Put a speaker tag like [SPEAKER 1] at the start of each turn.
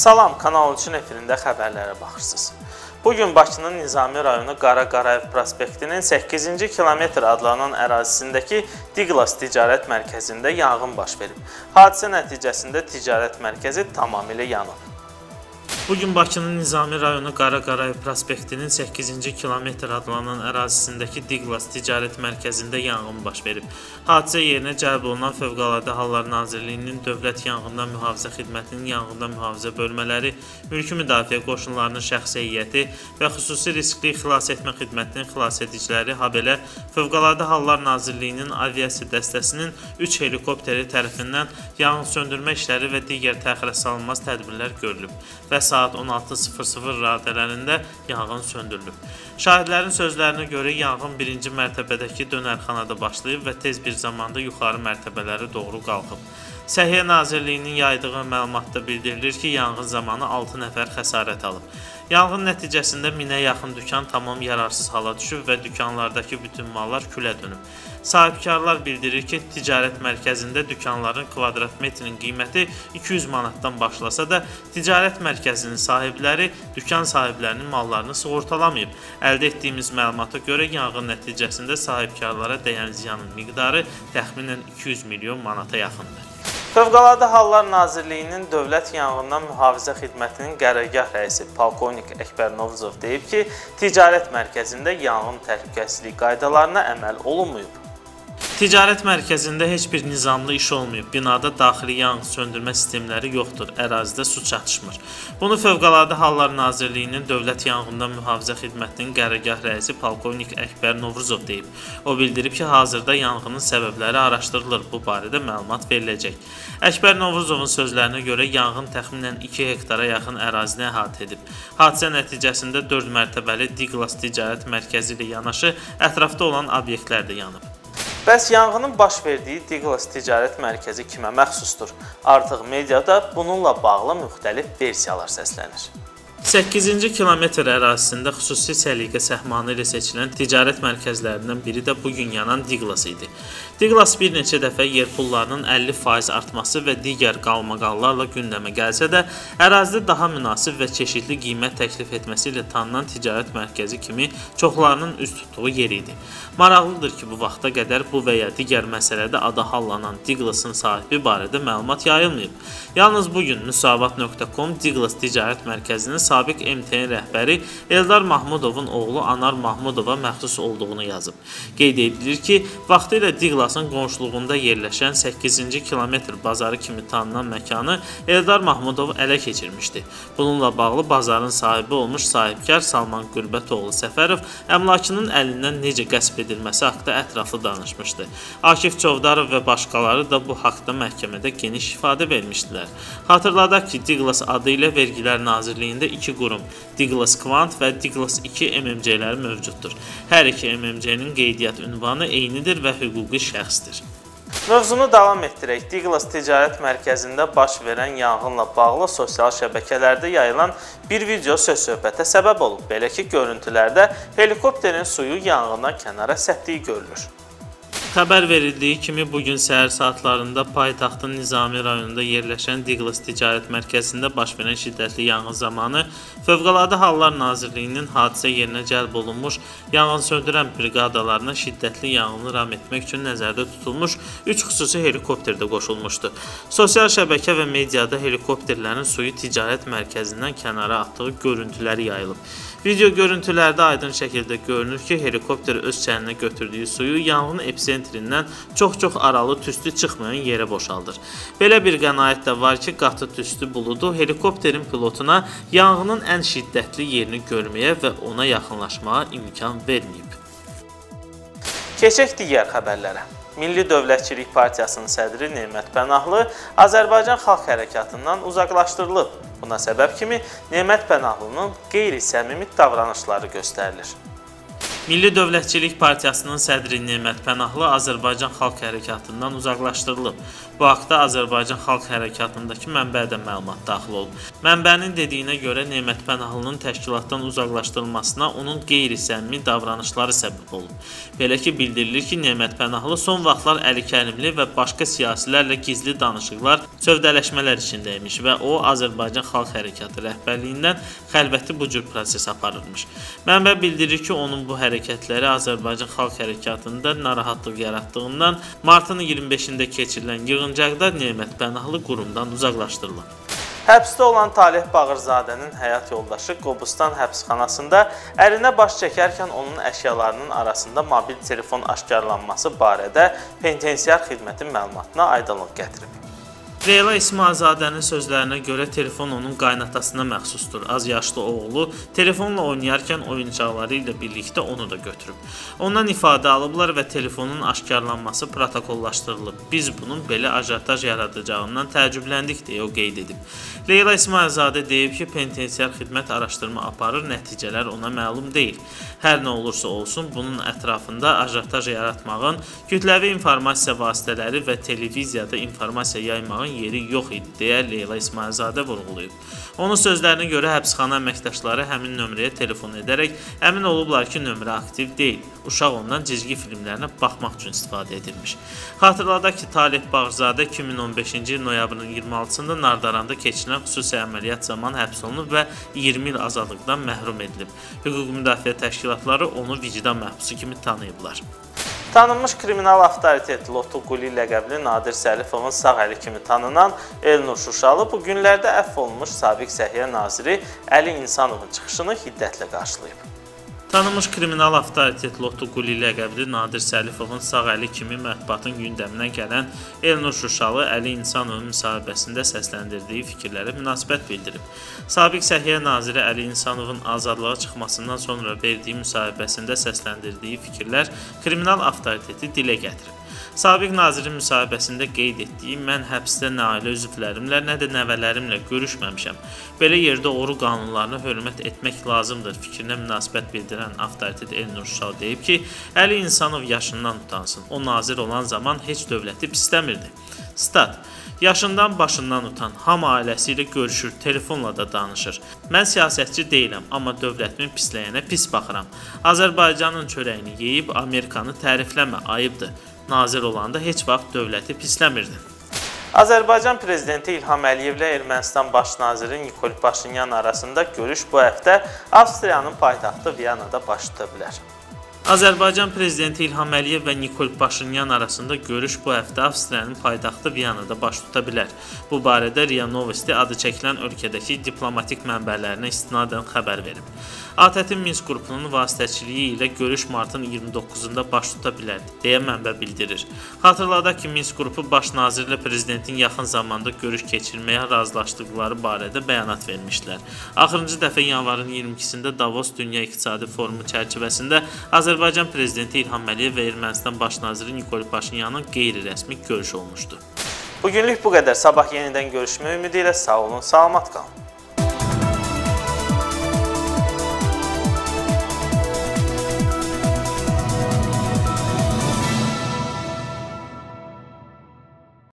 [SPEAKER 1] Salam, Kanal 3-ün efirində xəbərlərə baxırsınız. Bu gün Bakının Nizami rayonu Qara Qarayev prospektinin 8-ci kilometr adlanan ərazisindəki Diglas ticarət mərkəzində yanğın baş verib. Hadisə nəticəsində ticarət mərkəzi tamamilə yanıb. Bu gün Bakının Nizami rayonu Qara Qarayev prospektinin 8-ci kilometr adlanan ərazisindəki Diglas ticarət mərkəzində yanğın baş verib. Hadisə yerinə cəlb olunan Fövqəladə Hallar Nazirliyinin Dövlət Yanğından Mühafizə Xidmətinin yanğından mühafizə bölmələri, mülki müdafiə qoşunlarının şəxsi heyəti və xüsusi riskli xilas etmə xidmətinin xilasediciləri, habelə Fövqəladə Hallar Nazirliyinin aviasiya dəstəsinin 3 helikopteri tərəfindən yanğın söndürmə işləri və digər təxirə salınmaz tədbirlər görülüb və saat 16:00 radələrində yanğın söndürülüb. Şahidlərin sözlərinə görə yanğın birinci mərtəbədəki dönərxanada başlayıb və tez bir zamanda yuxarı mərtəbələrə doğru qalxıb. Səhiyyə Nazirliyinin yaydığı məlumatda bildirilir ki, yanğın zamanı 6 nəfər xəsarət alıb. Yanğın nəticəsində minə yaxın dükan tamam yararsız hala düşüb və dükanlardakı bütün mallar külə dönüb. Sahibkarlar bildirir ki, ticarət mərkəzində dükanların kvadrat metrinin qiyməti 200 manatdan başlasa da, ticarət mərkəzinin sahibləri dükan sahiblərinin mallarını sığortalamayıb. Əldə etdiyimiz məlumata görə yanğın nəticəsində sahibkarlara dəyən ziyanın miqdarı təxminən 200 milyon manata yaxındır. Fövqəladə Hallar Nazirliyinin Dövlət Yanğından Mühafizə Xidmətinin qərargah rəisi polkovnik Əkbər Novzov deyib ki, ticarət mərkəzində yanğın təhlükəsizlik qaydalarına əməl olunmayıb. Ticarət mərkəzində heç bir nizamlı iş olmayıb. Binada daxili yanğın söndürmə sistemləri yoxdur. Ərazidə su çatışmır. Bunu Fövqəladə Hallar Nazirliyinin Dövlət Yanğından Mühafizə Xidmətinin qərargah rəisi polkovnik Əkbər Novruzov deyib. O bildirib ki, hazırda yanğının səbəbləri araşdırılır. Bu barədə məlumat veriləcək. Əkbər Novruzovun sözlərinə görə yanğın təxminən 2 hektara yaxın ərazini əhatə edib. Hadisə nəticəsində 4 mərtəbəli Diglas ticarət mərkəzi ilə yanaşı ətrafda olan obyektlər də yanıb. Bəs yanğının baş verdiyi Diglas ticarət mərkəzi kimə məxsusdur? Artıq mediada bununla bağlı müxtəlif versiyalar səslənir. 8-ci kilometr ərazisində xüsusi səliqə səhmanı ilə seçilən ticarət mərkəzlərindən biri də bu gün yanan Diglas idi. Diglas bir neçə dəfə yer pullarının 50% artması və digər qalmaqallarla gündəmə gəlsə də, ərazidə daha münasib və çeşidli qiymət təklif etməsi ilə tanınan ticarət mərkəzi kimi çoxlarının üz tutduğu yer idi. Maraqlıdır ki, bu vaxta qədər bu və ya digər məsələdə adı hallanan Diglasın sahibi barədə məlumat yayılmayıb. Yalnız bu gün müsavat.com Diglas ticarət mərkəzinin sabiq MTN rəhbəri Eldar Mahmudovun oğlu Anar Mahmudova məxsus olduğunu yazıb. Qeyd edilir ki, vaxtilə Diglasın qonşuluğunda yerləşən 8-ci kilometr bazarı kimi tanınan məkanı Eldar Mahmudov ələ keçirmişdi. Bununla bağlı bazarın sahibi olmuş sahibkar Salman Qürbətoğlu Səfərov əmlakının əlindən necə qəsb edilməsi haqqında ətraflı danışmışdı. Akif Çovdarov və başqaları da bu haqqda məhkəmədə geniş ifadə vermişdilər. Xatırladaq ki, Diglas adı ilə Vergilər Nazirliyində iki qurum, Diglas Quant və Diglas 2 MMC-ləri mövcuddur. Hər iki MMC-nin qeydiyyat ünvanı eynidir və hüquqi şəxsdir. Mövzunu davam etdirək. Diglas ticarət mərkəzində baş verən yanğınla bağlı sosial şəbəkələrdə yayılan bir video söz-söhbətə səbəb olub. Belə ki, görüntülərdə helikopterin suyu yanğından kənara sətdiyi görülür. Xəbər verildiyi kimi bu gün səhər saatlarında paytaxtın Nizami rayonunda yerləşən Diglas ticarət mərkəzində baş verən şiddətli yanğın zamanı Fövqəladə Hallar Nazirliyinin hadisə yerinə cəlb olunmuş yanğın söndürən briqadalarına şiddətli yanğını ram etmək üçün nəzərdə tutulmuş 3 xüsusi helikopter də qoşulmuşdu. Sosial şəbəkə və mediada helikopterlərin suyu ticarət mərkəzindən kənara atdığı görüntüləri yayılıb. Video görüntülərdə aydın şəkildə görünür ki, helikopter öz çəninə götürdüyü suyu yanğın episentrindən çox-çox aralı tüstü çıxmayan yerə boşaldır. Belə bir qənaət də var ki, qatı tüstü buludu helikopterin pilotuna yanğının ən şiddətli yerini görməyə və ona yaxınlaşmağa imkan verməyib. Keçək digər xəbərlərə. Milli Dövlətçilik Partiyasının sədri Nemət Pənahlı Azərbaycan Xalq Hərəkatından uzaqlaşdırılıb. Buna səbəb kimi Nemət Pənahlının qeyri-səmimi davranışları göstərilir. Milli Dövlətçilik Partiyasının sədri Nemət Pənahlı Azərbaycan Xalq Hərəkatından uzaqlaşdırılıb. Bu haqda Azərbaycan Xalq Hərəkatındakı mənbədə məlumat daxil olub. Mənbənin dediyinə görə Nemət Pənahlının təşkilatdan uzaqlaşdırılmasına onun qeyri-səmimi davranışları səbəb olub. Belə ki, bildirilir ki, Nemət Pənahlı son vaxtlar Əli Kərimli və başqa siyasilərlə gizli danışıqlar, sövdələşmələr içində imiş və o Azərbaycan Xalq Hərəkatı rəhbərliyindən xəlvəti bu cür proses aparırmış. Mənbə bildirir ki, onun bu hərəkətləri Azərbaycan Xalq Hərəkatında narahatlıq yaratdığından martın 25-də keçirilən yığıncaqda Nemət Pənahlı qurumdan uzaqlaşdırılıb. Həbsdə olan Talih Bağırzadənin həyat yoldaşı Qobustan həbsxanasında ərinə baş çəkərkən onun əşyalarının arasında mobil telefon aşkarlanması barədə penitensiar xidmətin məlumatına aydınlıq gətirib. Leyla İsmailzadənin sözlərinə görə telefon onun qaynatasına məxsusdur. Az yaşlı oğlu telefonla oynayarkən oyuncaqları ilə birlikdə onu da götürüb. Ondan ifadə alıblar və telefonun aşkarlanması protokollaşdırılıb. Biz bunun belə ajataj yaradacağından təəccübləndik deyə o qeyd edib. Leyla İsmailzadə deyib ki, penitensiar xidmət araşdırma aparır, nəticələr ona məlum deyil. Hər nə olursa olsun, bunun ətrafında ajataj yaratmağın, kütləvi informasiya vasitələri və televiziyada informasiya yaymağın yeri yox idi deyə Leyla İsmailzadə vurğulayıb. Onun sözlərinə görə həbsxana əməkdaşları həmin nömrəyə telefon edərək əmin olublar ki, nömrə aktiv deyil. Uşaq ondan cizgi filmlərinə baxmaq üçün istifadə edilmiş. Xatırladaq ki, Talib Bağırzadə 2015-ci il noyabrın 26-sında Nardaranda keçirilən xüsusi əməliyyat zamanı həbs olunub və 20 il azadlıqdan məhrum edilib. Hüquq müdafiə təşkilatları onu vicdan məhbusu kimi tanıyıblar. Tanınmış kriminal avtoritet Lotu Quli ləqəbli Nadir Səlifovun sağ əli kimi tanınan Elnur Şuşalı bu günlərdə əfv olunmuş sabiq Səhiyyə naziri Əli İnsanovun çıxışını hiddətlə qarşılayıb. Tanınmış kriminal avtoritet Lotu Quli ləqəbli Nadir Səlifovun sağ əli kimi mətbuatın gündəminə gələn Elnur Şuşalı Əli İnsanovun müsahibəsində səsləndirdiyi fikirlərə münasibət bildirib. Sabiq Səhiyyə naziri Əli İnsanovun azadlığa çıxmasından sonra verdiyi müsahibəsində səsləndirdiyi fikirlər kriminal avtoriteti dilə gətirib. Sabiq nazirin müsahibəsində qeyd etdiyi, mən həbsdə nə ailə üzvlərimlə, nə də nəvələrimlə görüşməmişəm. Belə yerdə oru qanunlarına hörmət etmək lazımdır fikrinə münasibət bildirən avtoritet Elnur Şuşal deyib ki, Əli İnsanov yaşından utansın. O nazir olan zaman heç dövləti pisləmirdi. Stat Yaşından başından utan, hamı ailəsi ilə görüşür, telefonla da danışır. Mən siyasətçi deyiləm, amma dövlətimi pisləyənə pis baxıram. Azərbaycanın çörəyini yeyib Amerikanı tərifləmə, ayıbdır nazir olanda heç vaxt dövləti pisləmirdi. Azərbaycan prezidenti İlham Əliyevlə Ermənistan baş naziri Nikol Paşinyan arasında görüş bu həftə Avstriyanın paytaxtı Viyanada baş tuta bilər. Azərbaycan prezidenti İlham Əliyev və Nikol Paşinyan arasında görüş bu həftə Avstriyanın paytaxtı Viyanada baş tuta bilər. Bu barədə RIA Novosti adı çəkilən ölkədəki diplomatik mənbələrinə istinadən xəbər verib. ATƏT-in Minsk qrupunun vasitəçiliyi ilə görüş martın 29-da baş tuta bilər, deyə mənbə bildirir. Xatırladaq ki, Minsk qrupu baş nazirlə prezidentin yaxın zamanda görüş keçirməyə razılaşdıqları barədə bəyanat vermişdilər. Axırıncı dəfə yanvarın 22-sində Davos Dünya İqtisadi Forumu çərçivəsində Azərbaycan prezidenti İlham Əliyev və Ermənistan baş naziri Nikol Paşinyanın qeyri-rəsmi görüş olmuşdu. Bu günlük bu qədər. Sabah yenidən görüşmək ümidi ilə sağ olun, salamat qalın.